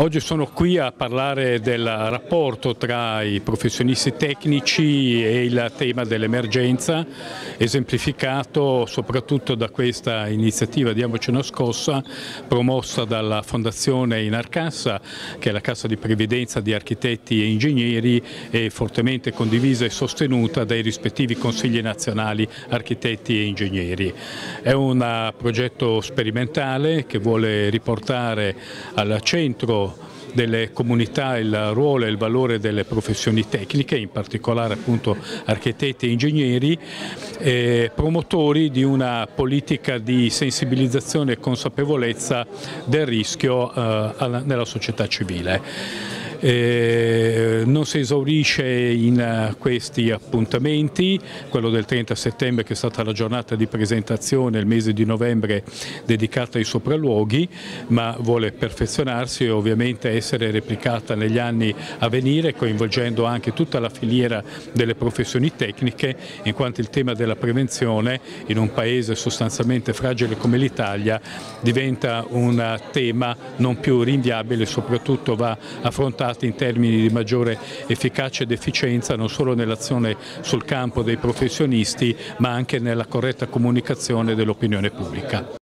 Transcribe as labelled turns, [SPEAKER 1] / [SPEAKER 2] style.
[SPEAKER 1] Oggi sono qui a parlare del rapporto tra i professionisti tecnici e il tema dell'emergenza, esemplificato soprattutto da questa iniziativa Diamoci una scossa promossa dalla Fondazione Inarcassa, che è la Cassa di Previdenza di Architetti e Ingegneri e fortemente condivisa e sostenuta dai rispettivi Consigli nazionali Architetti e Ingegneri. È un progetto sperimentale che vuole riportare al centro delle comunità il ruolo e il valore delle professioni tecniche, in particolare appunto architetti e ingegneri, eh, promotori di una politica di sensibilizzazione e consapevolezza del rischio eh, nella società civile. Eh, non si esaurisce in eh, questi appuntamenti, quello del 30 settembre che è stata la giornata di presentazione, il mese di novembre dedicata ai sopralluoghi, ma vuole perfezionarsi e ovviamente essere replicata negli anni a venire coinvolgendo anche tutta la filiera delle professioni tecniche in quanto il tema della prevenzione in un paese sostanzialmente fragile come l'Italia diventa un tema non più rinviabile soprattutto va affrontato migliorati in termini di maggiore efficacia ed efficienza non solo nell'azione sul campo dei professionisti ma anche nella corretta comunicazione dell'opinione pubblica.